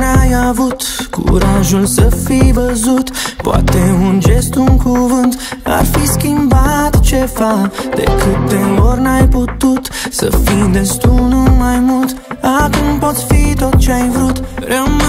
n-ai avut curajul să fii văzut. Poate un gest, un cuvânt ar fi schimbat ceva. De câte ori n-ai putut să fii destul, nu mai mult. Acum poți fi tot ce ai vrut. Rămâi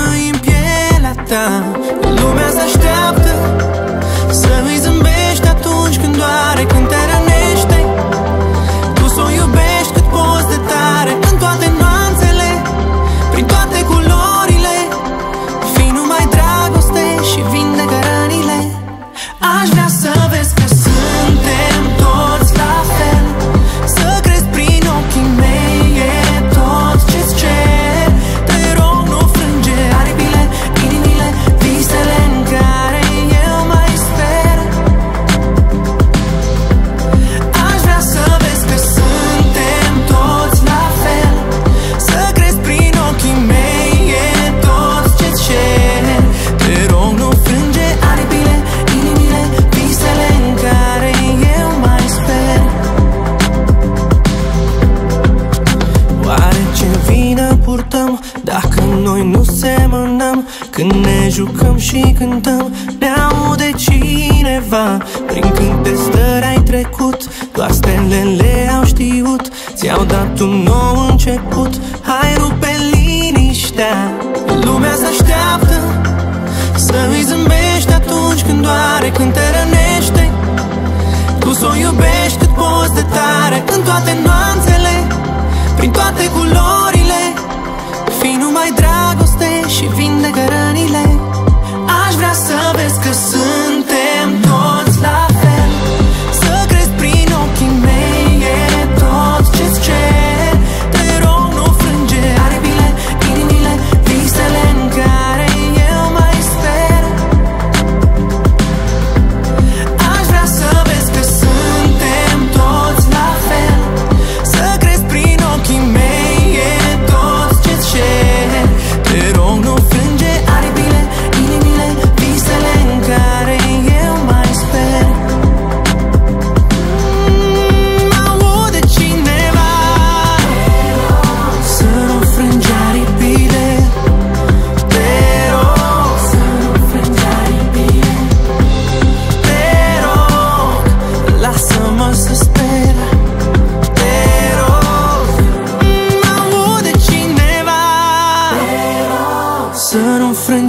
vină purtăm dacă noi nu semănăm. Când ne jucăm și cântăm Ne aude cineva. Prin câte stări ai trecut Doar stelele au știut. Ți-au dat un nou început Hai rupe liniștea. Lumea se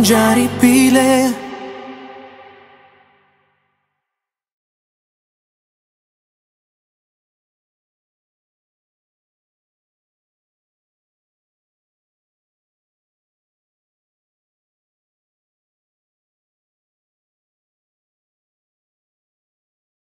mangiare pile.